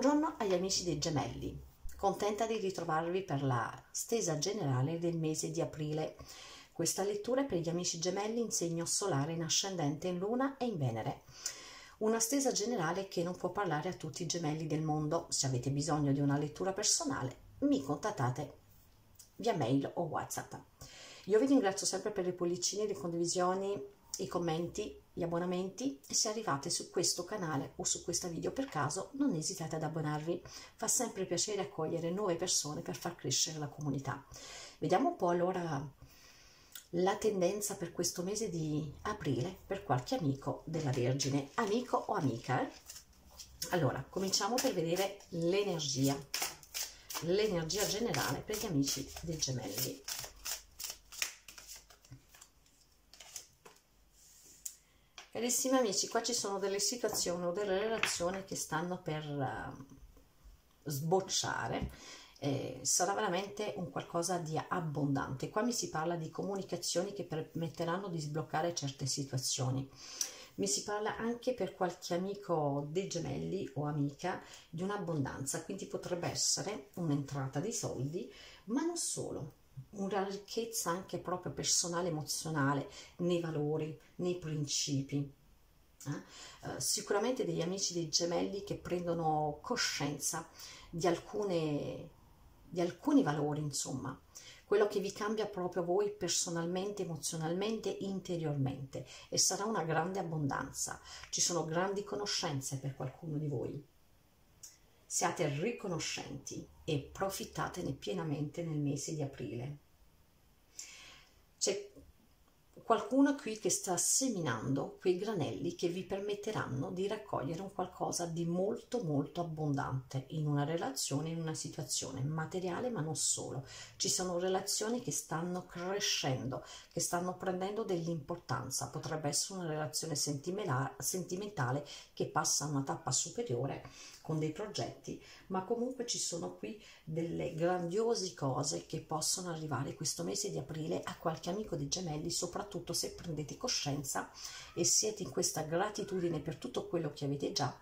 Buongiorno agli amici dei gemelli, contenta di ritrovarvi per la stesa generale del mese di aprile. Questa lettura è per gli amici gemelli in segno solare, in ascendente, in luna e in venere. Una stesa generale che non può parlare a tutti i gemelli del mondo. Se avete bisogno di una lettura personale, mi contattate via mail o whatsapp. Io vi ringrazio sempre per le pollicine, le condivisioni, i commenti, gli abbonamenti e se arrivate su questo canale o su questa video per caso non esitate ad abbonarvi, fa sempre piacere accogliere nuove persone per far crescere la comunità. Vediamo un po' allora la tendenza per questo mese di aprile per qualche amico della Vergine, amico o amica. Eh? Allora, cominciamo per vedere l'energia, l'energia generale per gli amici dei gemelli. Carissimi amici, qua ci sono delle situazioni o delle relazioni che stanno per uh, sbocciare, eh, sarà veramente un qualcosa di abbondante. Qua mi si parla di comunicazioni che permetteranno di sbloccare certe situazioni. Mi si parla anche per qualche amico dei gemelli o amica di un'abbondanza, quindi potrebbe essere un'entrata di soldi, ma non solo, una ricchezza anche proprio personale, emozionale, nei valori, nei principi. Eh? Uh, sicuramente degli amici dei gemelli che prendono coscienza di, alcune, di alcuni valori, insomma, quello che vi cambia proprio voi personalmente, emozionalmente, interiormente e sarà una grande abbondanza. Ci sono grandi conoscenze per qualcuno di voi. Siate riconoscenti e profittatene pienamente nel mese di aprile. C'è qualcuno qui che sta seminando quei granelli che vi permetteranno di raccogliere un qualcosa di molto molto abbondante in una relazione, in una situazione materiale, ma non solo. Ci sono relazioni che stanno crescendo, che stanno prendendo dell'importanza. Potrebbe essere una relazione sentimentale che passa a una tappa superiore con dei progetti, ma comunque ci sono qui delle grandiose cose che possono arrivare questo mese di aprile a qualche amico dei gemelli, soprattutto se prendete coscienza e siete in questa gratitudine per tutto quello che avete già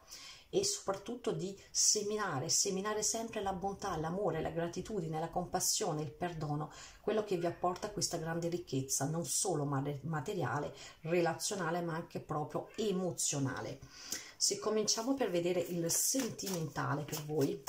e soprattutto di seminare, seminare sempre la bontà, l'amore, la gratitudine, la compassione, il perdono, quello che vi apporta questa grande ricchezza, non solo materiale, relazionale, ma anche proprio emozionale. Se cominciamo per vedere il sentimentale per voi,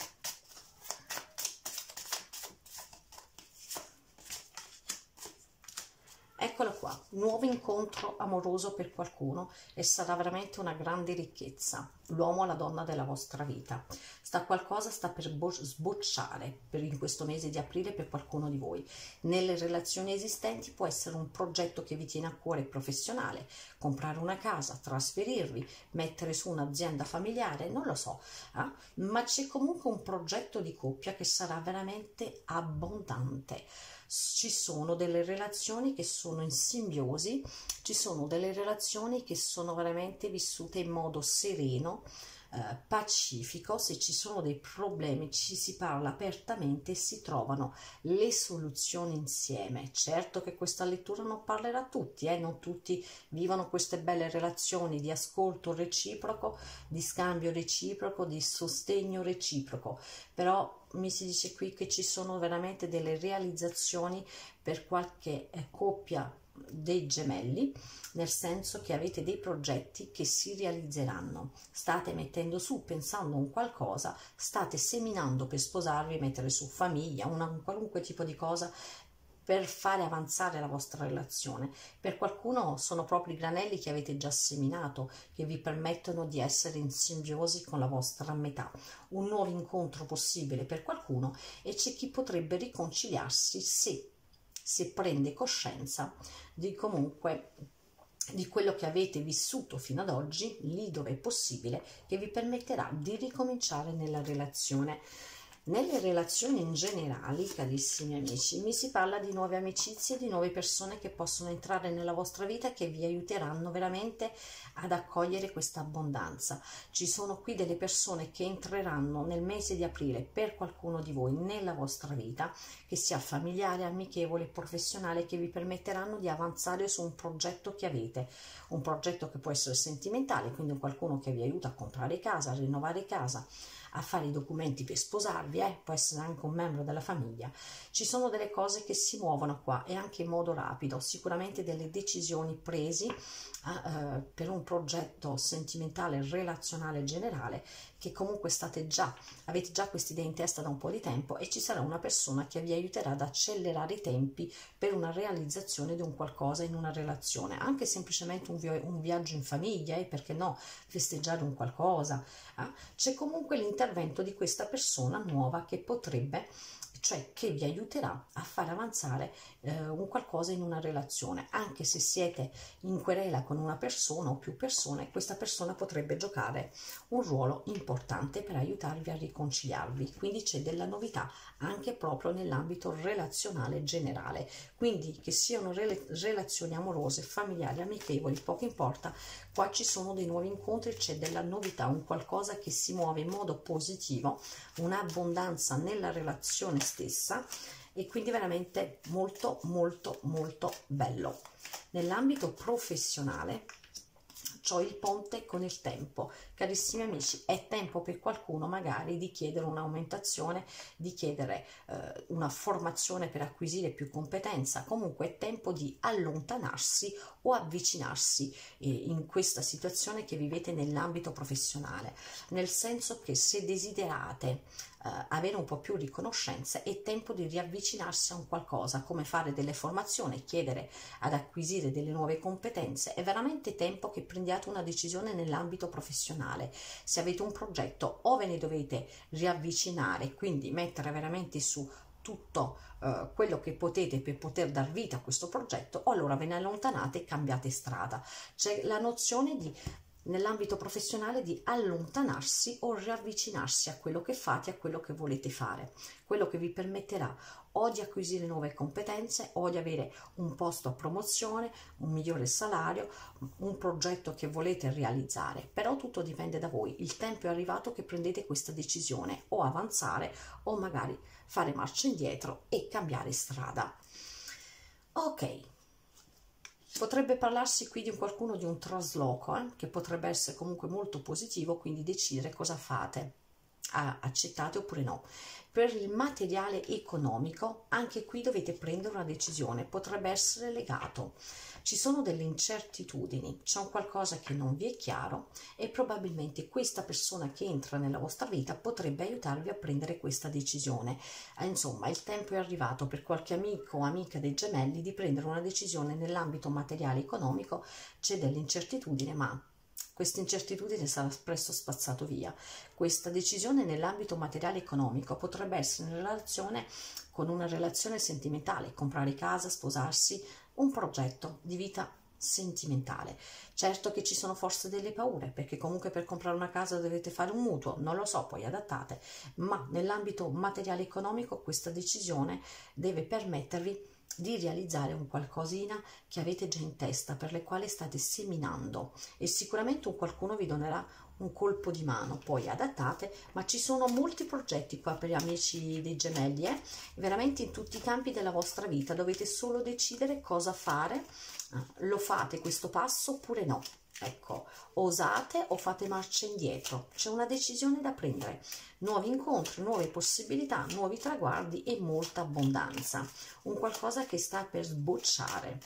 Eccolo qua, nuovo incontro amoroso per qualcuno e sarà veramente una grande ricchezza, l'uomo o la donna della vostra vita. Sta qualcosa sta per sbocciare per in questo mese di aprile per qualcuno di voi. Nelle relazioni esistenti può essere un progetto che vi tiene a cuore professionale, comprare una casa, trasferirvi, mettere su un'azienda familiare, non lo so, eh? ma c'è comunque un progetto di coppia che sarà veramente abbondante ci sono delle relazioni che sono in simbiosi, ci sono delle relazioni che sono veramente vissute in modo sereno, eh, pacifico, se ci sono dei problemi ci si parla apertamente e si trovano le soluzioni insieme. Certo che questa lettura non parlerà a tutti, eh? non tutti vivono queste belle relazioni di ascolto reciproco, di scambio reciproco, di sostegno reciproco, però mi si dice qui che ci sono veramente delle realizzazioni per qualche eh, coppia dei gemelli, nel senso che avete dei progetti che si realizzeranno. State mettendo su, pensando un qualcosa, state seminando per sposarvi, mettere su famiglia, una, un qualunque tipo di cosa per fare avanzare la vostra relazione. Per qualcuno sono proprio i granelli che avete già seminato, che vi permettono di essere in simbiosi con la vostra metà. Un nuovo incontro possibile per qualcuno e c'è chi potrebbe riconciliarsi se se prende coscienza di comunque di quello che avete vissuto fino ad oggi, lì dove è possibile, che vi permetterà di ricominciare nella relazione. Nelle relazioni in generale, carissimi amici, mi si parla di nuove amicizie, di nuove persone che possono entrare nella vostra vita che vi aiuteranno veramente ad accogliere questa abbondanza. Ci sono qui delle persone che entreranno nel mese di aprile per qualcuno di voi nella vostra vita, che sia familiare, amichevole, professionale, che vi permetteranno di avanzare su un progetto che avete, un progetto che può essere sentimentale, quindi qualcuno che vi aiuta a comprare casa, a rinnovare casa a fare i documenti per sposarvi, eh? può essere anche un membro della famiglia. Ci sono delle cose che si muovono qua e anche in modo rapido, sicuramente delle decisioni prese eh, per un progetto sentimentale, relazionale generale che comunque state già, avete già queste idee in testa da un po' di tempo e ci sarà una persona che vi aiuterà ad accelerare i tempi per una realizzazione di un qualcosa in una relazione, anche semplicemente un, vi un viaggio in famiglia, eh, perché no, festeggiare un qualcosa. Eh? C'è comunque l'intervento di questa persona nuova che potrebbe cioè che vi aiuterà a far avanzare eh, un qualcosa in una relazione. Anche se siete in querela con una persona o più persone, questa persona potrebbe giocare un ruolo importante per aiutarvi a riconciliarvi. Quindi c'è della novità anche proprio nell'ambito relazionale generale. Quindi che siano rel relazioni amorose, familiari, amichevoli, poco importa, qua ci sono dei nuovi incontri, c'è della novità, un qualcosa che si muove in modo positivo, un'abbondanza nella relazione stessa e quindi veramente molto molto molto bello. Nell'ambito professionale ho il ponte con il tempo. Carissimi amici, è tempo per qualcuno magari di chiedere un'aumentazione, di chiedere eh, una formazione per acquisire più competenza, comunque è tempo di allontanarsi o avvicinarsi eh, in questa situazione che vivete nell'ambito professionale, nel senso che se desiderate eh, avere un po' più riconoscenza, è tempo di riavvicinarsi a un qualcosa, come fare delle formazioni, chiedere ad acquisire delle nuove competenze. È veramente tempo che prendiate una decisione nell'ambito professionale. Se avete un progetto o ve ne dovete riavvicinare, quindi mettere veramente su tutto uh, quello che potete per poter dar vita a questo progetto o allora ve ne allontanate e cambiate strada. C'è la nozione di nell'ambito professionale di allontanarsi o riavvicinarsi a quello che fate, a quello che volete fare, quello che vi permetterà o di acquisire nuove competenze o di avere un posto a promozione, un migliore salario, un progetto che volete realizzare. Però tutto dipende da voi. Il tempo è arrivato che prendete questa decisione o avanzare o magari fare marcia indietro e cambiare strada. Ok, Potrebbe parlarsi qui di qualcuno di un trasloco, eh, che potrebbe essere comunque molto positivo, quindi decidere cosa fate, accettate oppure no. Per il materiale economico, anche qui dovete prendere una decisione, potrebbe essere legato ci sono delle incertitudini, c'è un qualcosa che non vi è chiaro e probabilmente questa persona che entra nella vostra vita potrebbe aiutarvi a prendere questa decisione. Eh, insomma, il tempo è arrivato per qualche amico o amica dei gemelli di prendere una decisione nell'ambito materiale economico, c'è dell'incertitudine, ma questa incertitudine sarà presto spazzato via. Questa decisione nell'ambito materiale economico potrebbe essere in relazione con una relazione sentimentale, comprare casa, sposarsi, un progetto di vita sentimentale. Certo che ci sono forse delle paure, perché comunque per comprare una casa dovete fare un mutuo, non lo so, poi adattate, ma nell'ambito materiale economico questa decisione deve permettervi di realizzare un qualcosina che avete già in testa, per le quali state seminando e sicuramente un qualcuno vi donerà un colpo di mano, poi adattate, ma ci sono molti progetti qua per gli amici dei gemelli, eh? veramente in tutti i campi della vostra vita, dovete solo decidere cosa fare, eh, lo fate questo passo oppure no. Ecco, osate o fate marcia indietro, c'è una decisione da prendere, nuovi incontri, nuove possibilità, nuovi traguardi e molta abbondanza, un qualcosa che sta per sbocciare.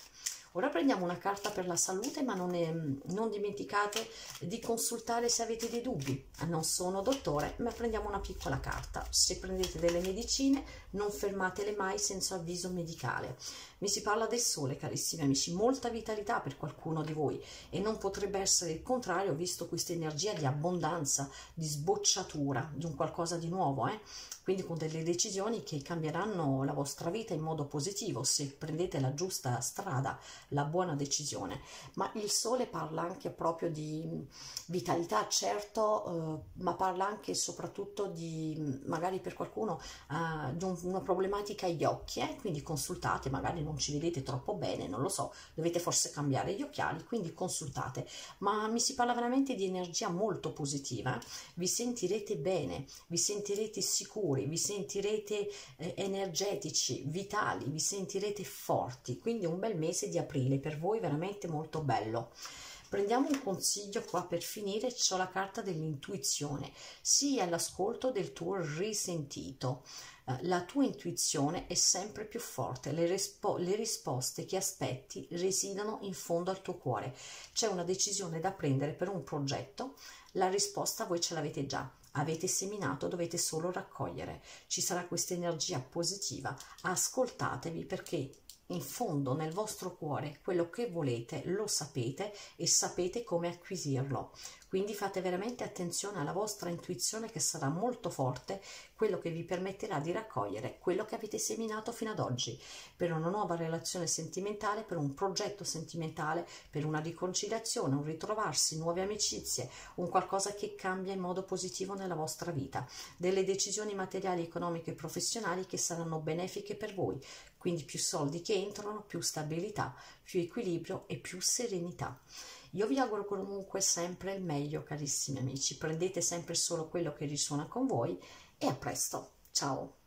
Ora prendiamo una carta per la salute, ma non, è, non dimenticate di consultare se avete dei dubbi. Non sono dottore, ma prendiamo una piccola carta. Se prendete delle medicine, non fermatele mai senza avviso medicale. Mi si parla del sole, carissimi amici, molta vitalità per qualcuno di voi e non potrebbe essere il contrario visto questa energia di abbondanza, di sbocciatura, di un qualcosa di nuovo, eh? quindi con delle decisioni che cambieranno la vostra vita in modo positivo se prendete la giusta strada, la buona decisione. Ma il sole parla anche proprio di vitalità, certo, eh, ma parla anche e soprattutto di magari per qualcuno eh, di un, una problematica agli occhi, eh? quindi consultate, magari non ci vedete troppo bene, non lo so, dovete forse cambiare gli occhiali, quindi consultate. Ma mi si parla veramente di energia molto positiva, vi sentirete bene, vi sentirete sicuri, vi sentirete eh, energetici, vitali, vi sentirete forti. Quindi un bel mese di aprile per voi veramente molto bello. Prendiamo un consiglio qua per finire, c'ho la carta dell'intuizione, sii all'ascolto del tuo risentito. Eh, la tua intuizione è sempre più forte, le, rispo le risposte che aspetti residono in fondo al tuo cuore. C'è una decisione da prendere per un progetto, la risposta voi ce l'avete già avete seminato dovete solo raccogliere. Ci sarà questa energia positiva. Ascoltatevi perché in fondo nel vostro cuore quello che volete lo sapete e sapete come acquisirlo. Quindi fate veramente attenzione alla vostra intuizione che sarà molto forte, quello che vi permetterà di raccogliere quello che avete seminato fino ad oggi, per una nuova relazione sentimentale, per un progetto sentimentale, per una riconciliazione, un ritrovarsi, nuove amicizie, un qualcosa che cambia in modo positivo nella vostra vita, delle decisioni materiali, economiche e professionali che saranno benefiche per voi, quindi più soldi che entrano, più stabilità, più equilibrio e più serenità. Io vi auguro comunque sempre il meglio, carissimi amici. Prendete sempre solo quello che risuona con voi e a presto. Ciao!